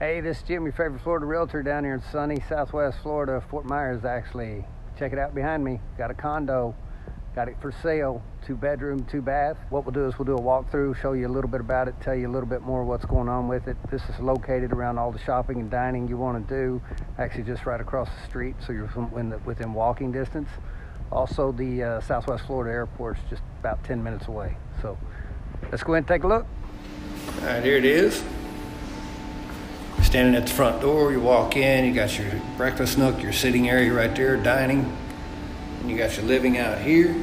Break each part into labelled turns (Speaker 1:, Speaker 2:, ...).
Speaker 1: Hey, this is Jim, your favorite Florida realtor down here in sunny Southwest Florida, Fort Myers actually. Check it out behind me. Got a condo, got it for sale, two bedroom, two bath. What we'll do is we'll do a walkthrough, show you a little bit about it, tell you a little bit more what's going on with it. This is located around all the shopping and dining you want to do, actually just right across the street, so you're within walking distance. Also, the uh, Southwest Florida Airport is just about 10 minutes away. So let's go ahead and take a look.
Speaker 2: All right, here it is standing at the front door. You walk in, you got your breakfast nook, your sitting area right there, dining, and you got your living out here.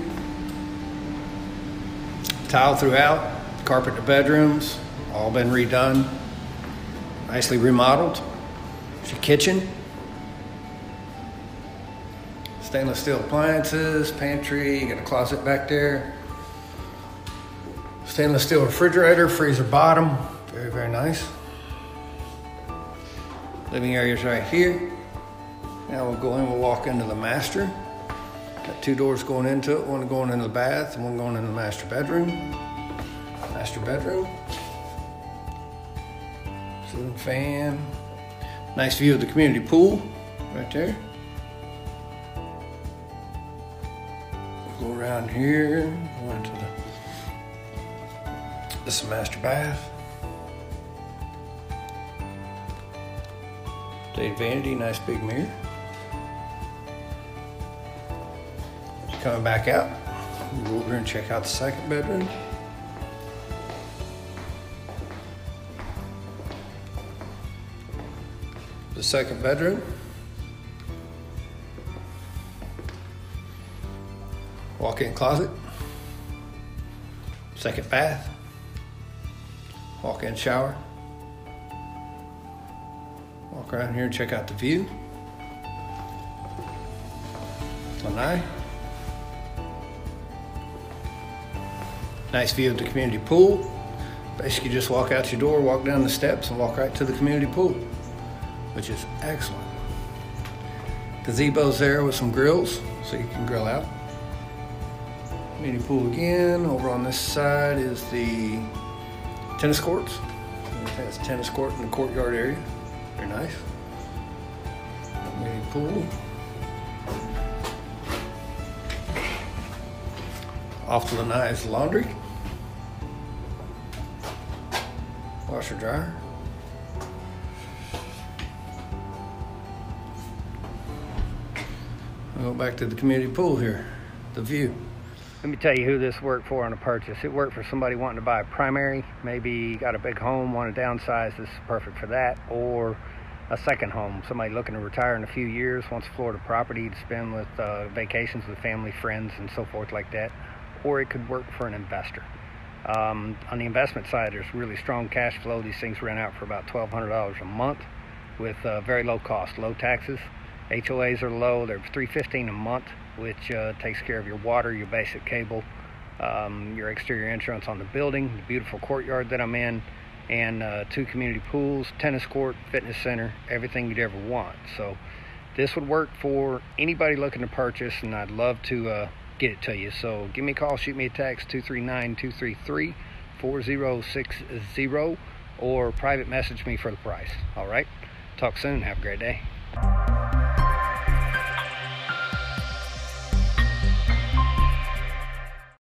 Speaker 2: Tile throughout, carpet the bedrooms, all been redone, nicely remodeled. Your kitchen. Stainless steel appliances, pantry, you got a closet back there. Stainless steel refrigerator, freezer bottom, very, very nice. Living area is right here. Now we'll go in, we'll walk into the master. Got two doors going into it, one going into the bath and one going into the master bedroom. Master bedroom. Ceiling fan. Nice view of the community pool right there. We'll go around here, go into the this is master bath. Dade vanity, nice big mirror. Coming back out, we'll go over and check out the second bedroom. The second bedroom. Walk-in closet. Second bath. Walk-in shower. Walk around here and check out the view. Lanai. Nice view of the community pool. Basically just walk out your door, walk down the steps, and walk right to the community pool, which is excellent. Gazebo's there with some grills, so you can grill out. Community pool again. Over on this side is the tennis courts. It has tennis court in the courtyard area. Very nice. Mini pool. Off to the nice laundry. Washer dryer. I'll go back to the community pool here. The view.
Speaker 1: Let me tell you who this worked for on a purchase. It worked for somebody wanting to buy a primary, maybe got a big home, want to downsize. This is perfect for that. Or a second home. Somebody looking to retire in a few years, wants a Florida property to spend with uh, vacations with family, friends, and so forth like that. Or it could work for an investor. Um, on the investment side, there's really strong cash flow. These things rent out for about $1,200 a month with uh, very low cost, low taxes. HOAs are low. They're 315 a month which uh, takes care of your water, your basic cable, um, your exterior insurance on the building, the beautiful courtyard that I'm in, and uh, two community pools, tennis court, fitness center, everything you'd ever want. So this would work for anybody looking to purchase, and I'd love to uh, get it to you. So give me a call, shoot me a text 239 233 4060 or private message me for the price. All right. Talk soon. Have a great day.